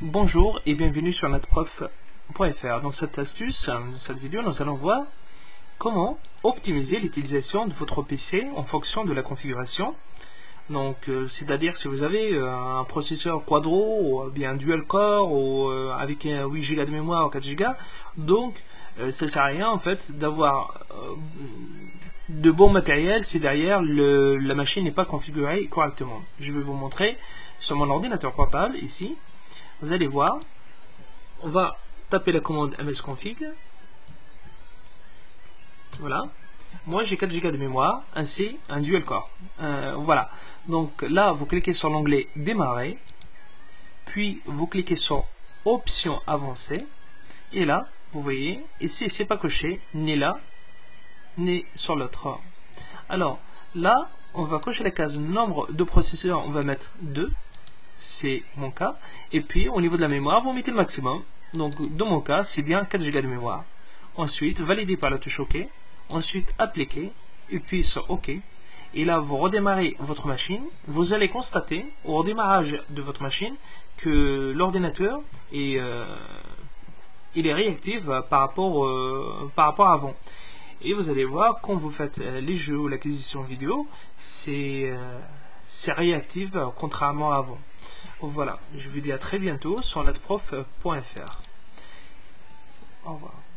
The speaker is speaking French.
Bonjour et bienvenue sur netprof.fr. Dans cette astuce, cette vidéo, nous allons voir comment optimiser l'utilisation de votre PC en fonction de la configuration. Donc, euh, c'est-à-dire si vous avez euh, un processeur quadro ou bien dual core ou euh, avec 8 Go de mémoire ou 4 Go, donc ça sert à rien en fait d'avoir de bon matériel si derrière la machine n'est pas configurée correctement. Je vais vous montrer sur mon ordinateur portable ici vous allez voir, on va taper la commande msconfig. Voilà. Moi, j'ai 4 Go de mémoire, ainsi un dual core. Euh, voilà. Donc là, vous cliquez sur l'onglet Démarrer, puis vous cliquez sur Options avancées, et là, vous voyez, ici, c'est pas coché, ni là, ni sur l'autre. Alors, là, on va cocher la case nombre de processeurs, on va mettre 2 c'est mon cas. Et puis, au niveau de la mémoire, vous mettez le maximum. Donc, dans mon cas, c'est bien 4 Go de mémoire. Ensuite, valider par la touche OK. Ensuite, appliquer. Et puis sur OK. Et là, vous redémarrez votre machine. Vous allez constater, au redémarrage de votre machine, que l'ordinateur est, euh, réactif par rapport, euh, par rapport à avant. Et vous allez voir, quand vous faites euh, les jeux ou l'acquisition vidéo, c'est réactif contrairement à avant. Voilà, je vous dis à très bientôt sur letprof.fr. Au revoir.